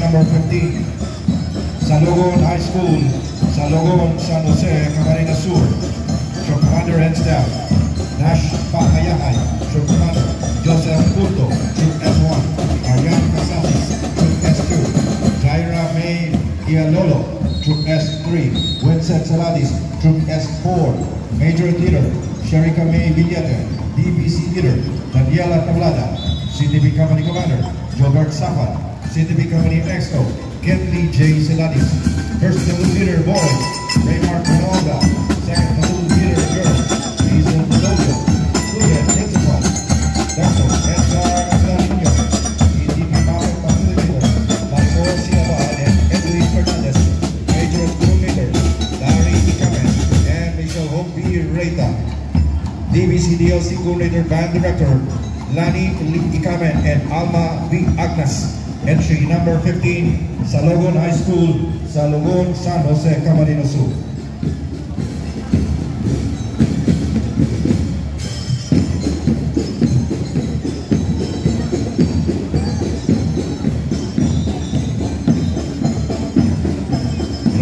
number 15, Salogon High School, Salogon, San Jose, Camarines Sur. From Commander and Staff, Nash Pahayahay, from Commander, Joseph Culto, Troop S1, Ariane Casasis, Troop S2, Jaira May Ialolo, Troop S3, Winsett Saladis, Troop S4, Major Leader, Sherika May Villete, DBC Leader, Daniela Tablada, CTV Company Commander, Jobert Sapat, Company Exco, Kenley J. Seladis, First Platoon Leader Boys, Raymar Ronalda, Second Platoon Leader Girls, and Edwin Fernandez, Major Leader, Larry Ikamen, and Michelle Hope B. Reita. DBC DLC Coordinator Band Director. Lani Lee Ikamen and Alma V. Agnes. Entry number 15, Salogon High School, Salogon, San Jose, Camarines Sur.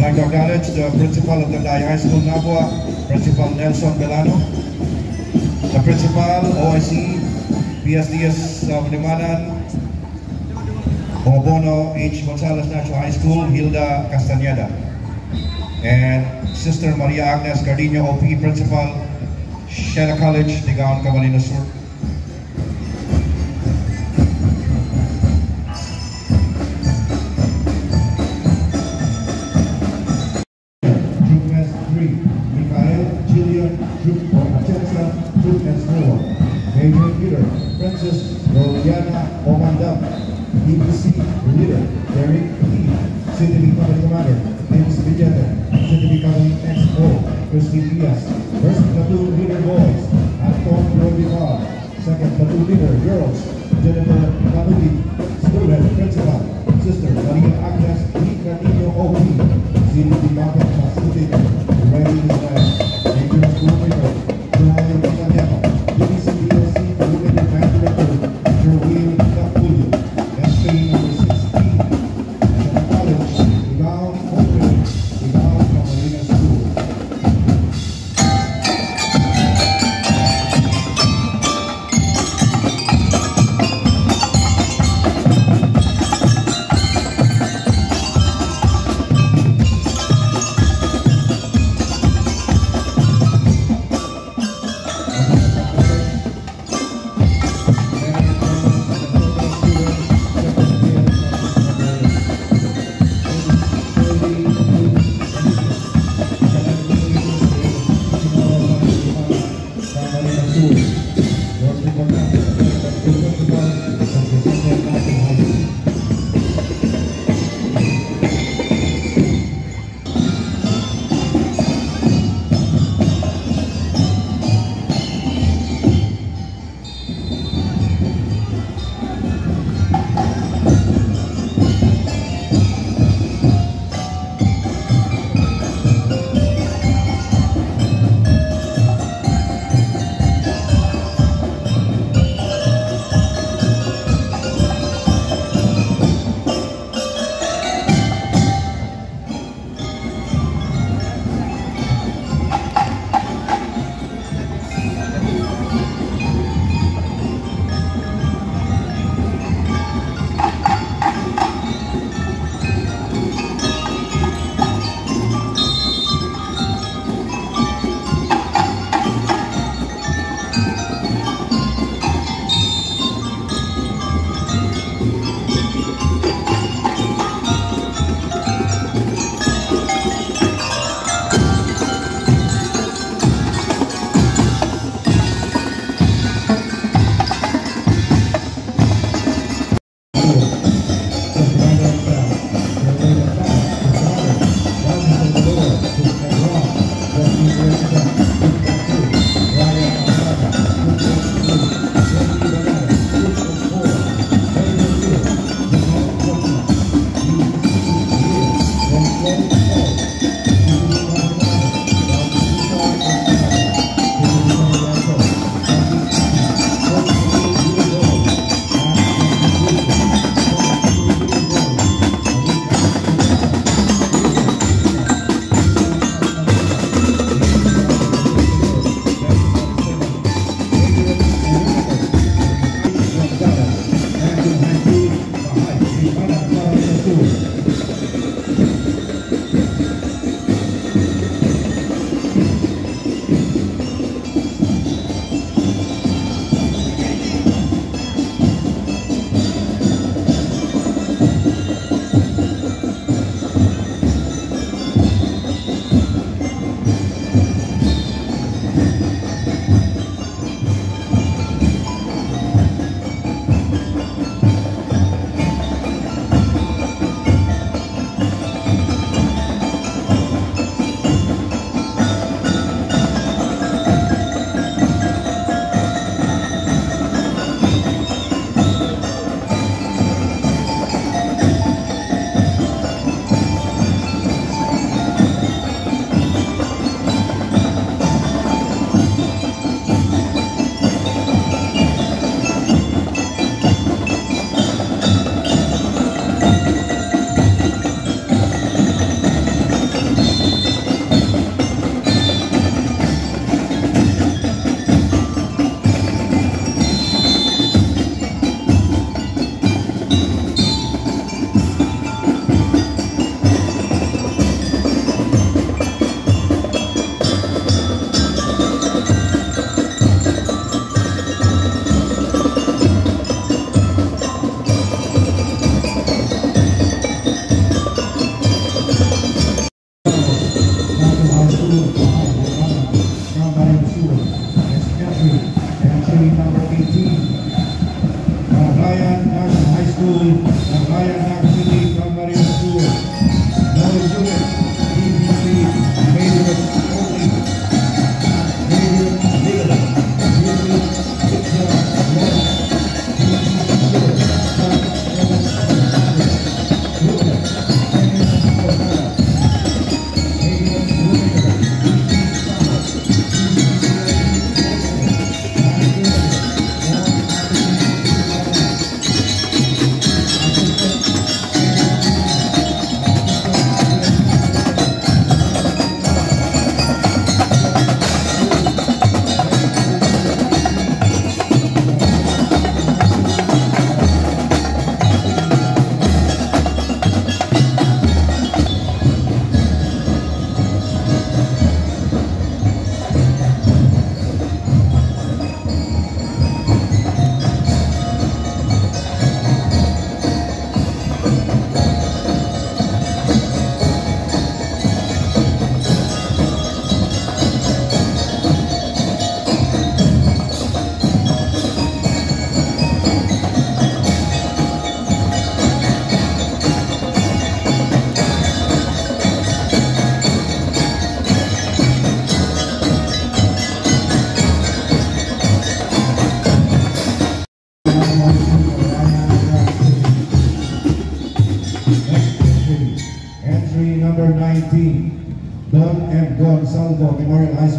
Like to acknowledge the principal of Tandai High School, Nabua, Principal Nelson Belano, the principal, OIC, PSDS of Limanan, Bobono H. Gonzalez National High School, Hilda Castañeda, and Sister Maria Agnes Gardino, OP Principal, Siena College, Tigaon, Camarines Sur.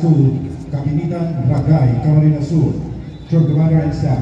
School, Kabinitan Ragay, Carolina Sur, Drug Commander and Staff.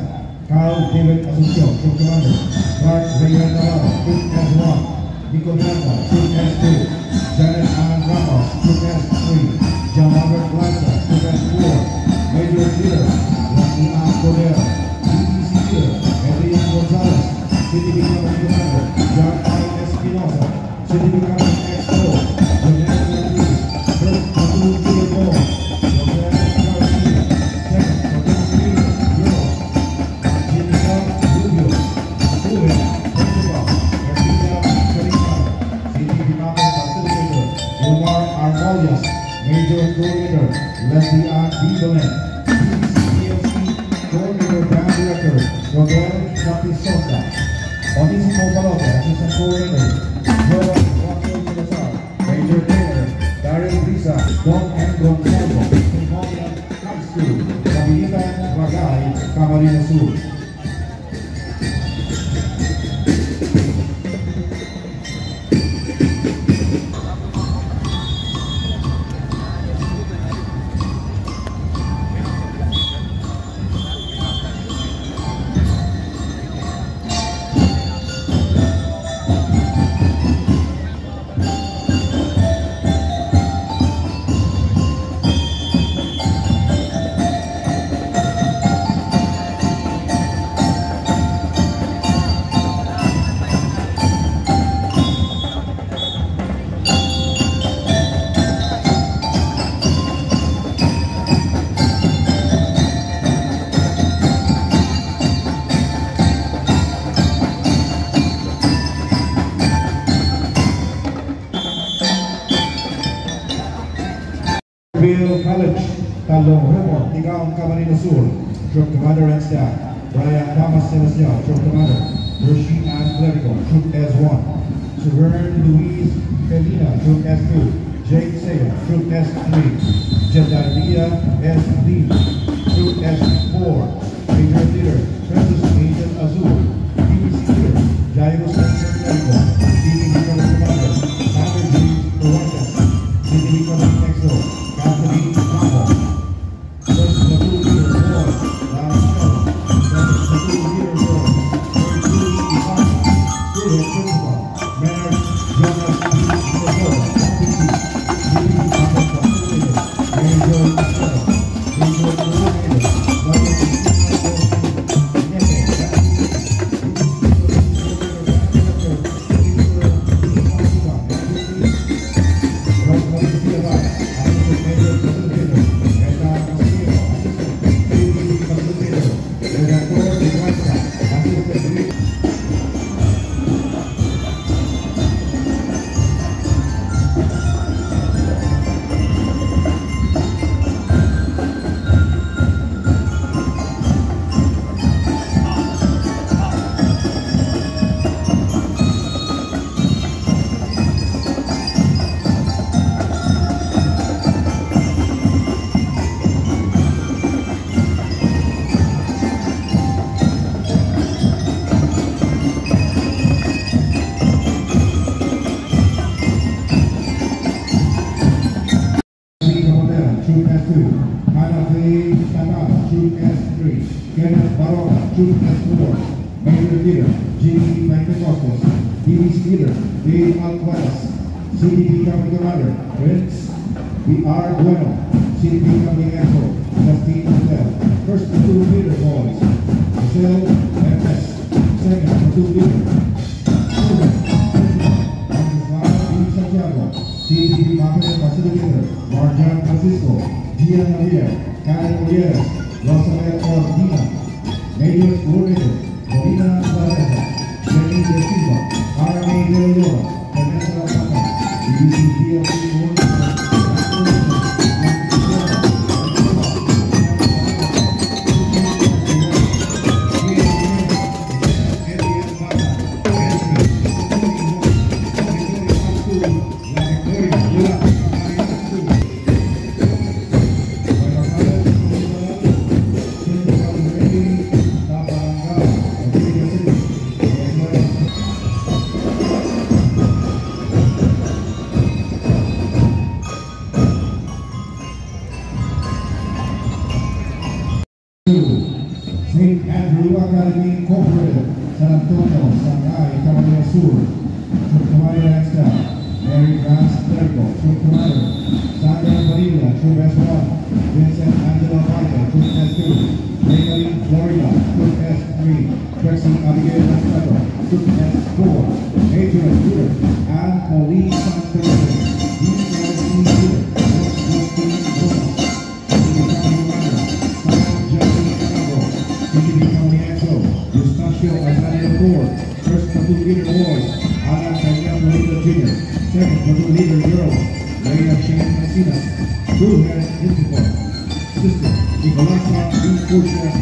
我第一次拖到的，就是拖那。B.R. Bueno. CTP Company Echo, Justin Hotel. First platoon leader, boys. Michelle M.S. Second platoon leader, Susan. Francisco Santiago. CTP Company Facilitator, Marjan Francisco. Gian Javier. Karen Olieres. Rosamel Ordina. Major Coordinator, Eustacio Azalea Ford, first platoon leader boys, Alan Kanya Florida Jr., second platoon leader girls, Leia Shane Masinas, crew head principal, sister, Nicolasa B. Portia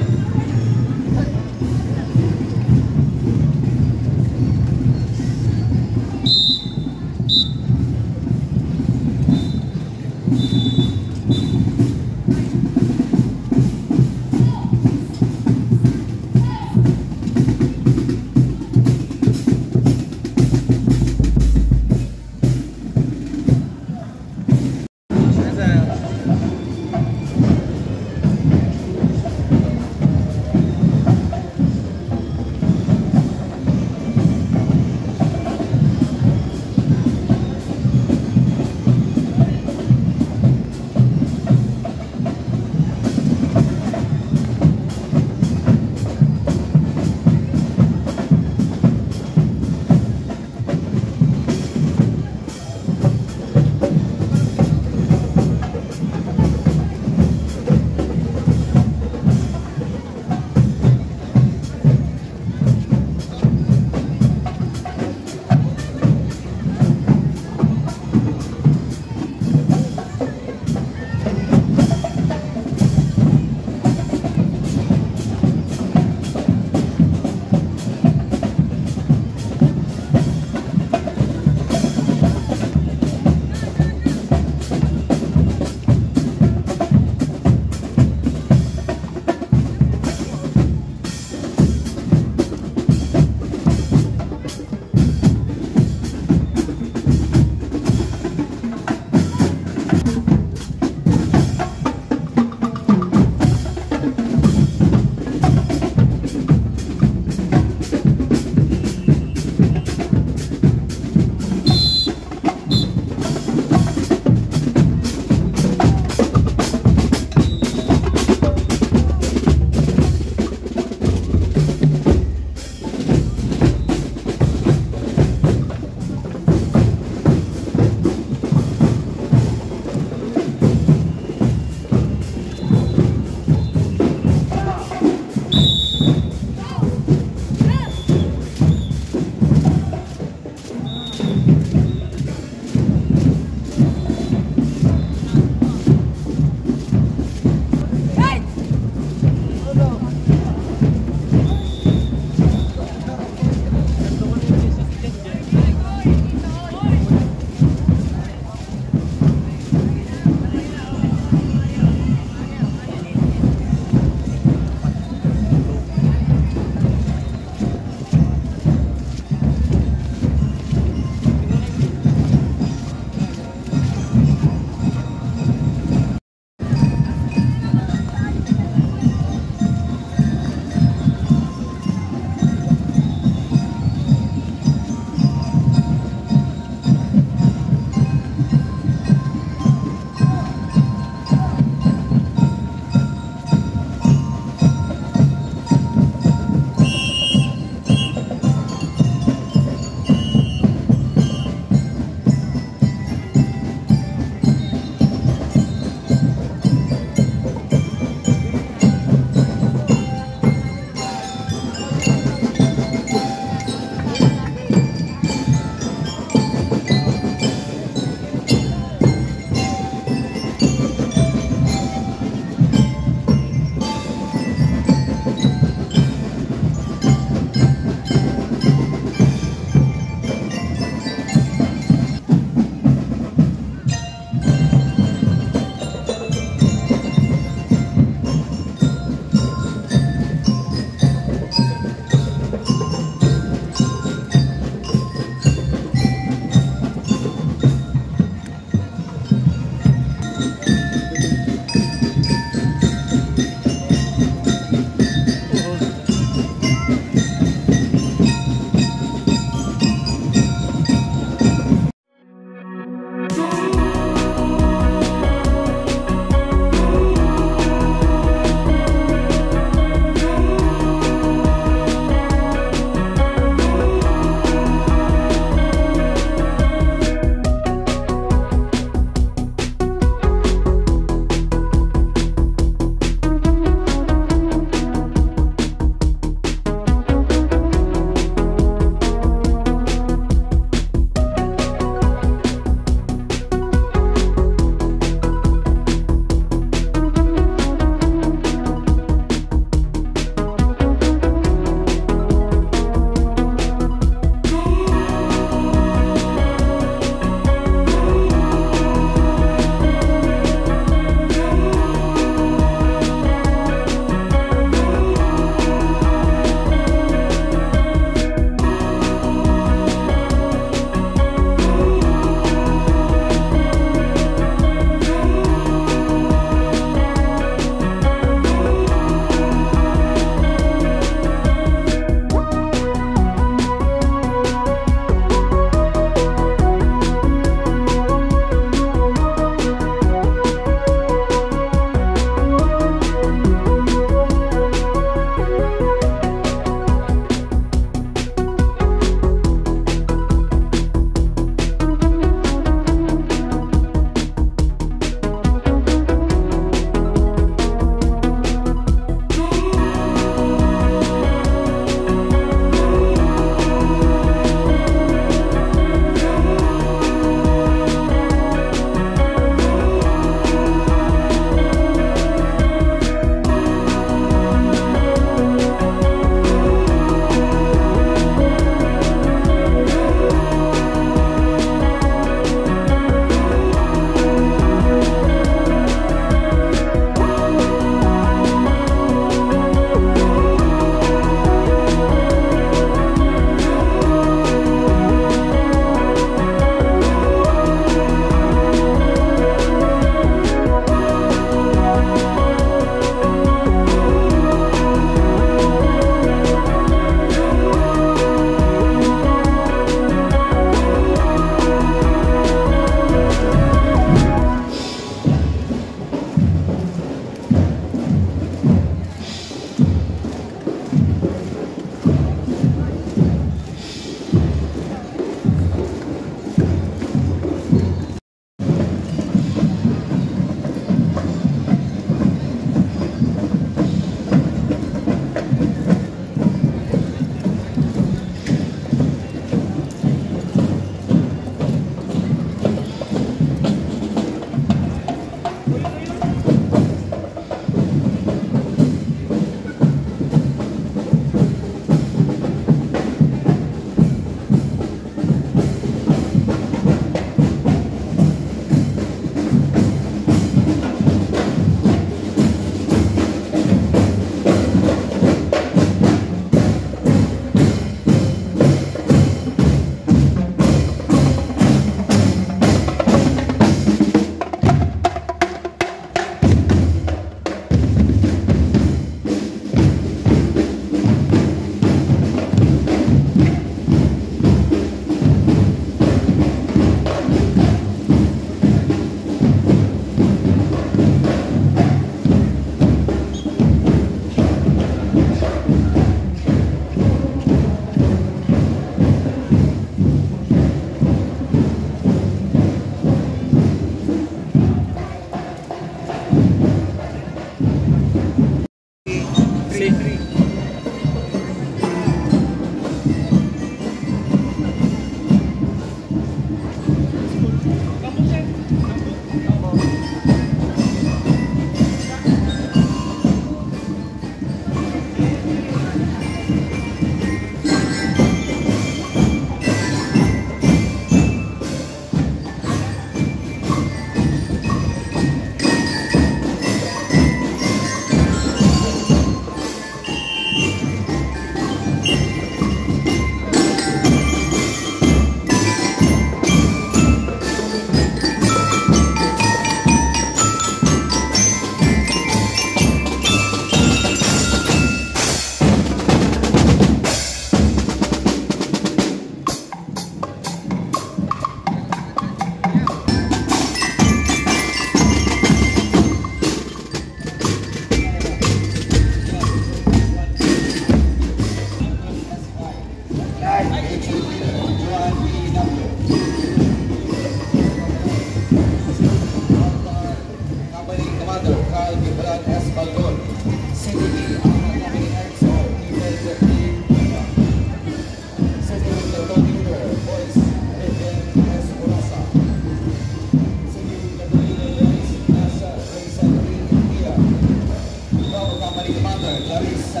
Company Commander Clarice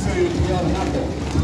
Sir Leonardo.